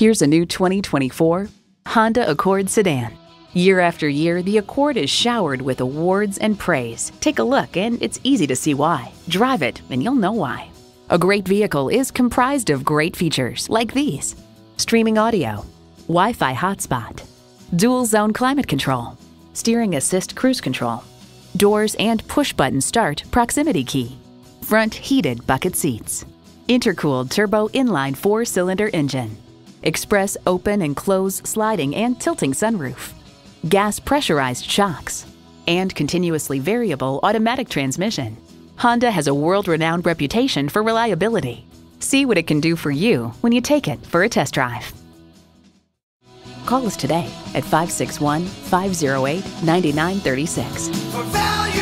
Here's a new 2024 Honda Accord sedan. Year after year, the Accord is showered with awards and praise. Take a look, and it's easy to see why. Drive it, and you'll know why. A great vehicle is comprised of great features like these streaming audio, Wi Fi hotspot, dual zone climate control, steering assist cruise control, doors and push button start proximity key, front heated bucket seats, intercooled turbo inline four cylinder engine, express open and close sliding and tilting sunroof, gas pressurized shocks, and continuously variable automatic transmission. Honda has a world renowned reputation for reliability. See what it can do for you when you take it for a test drive. Call us today at 561 508 9936.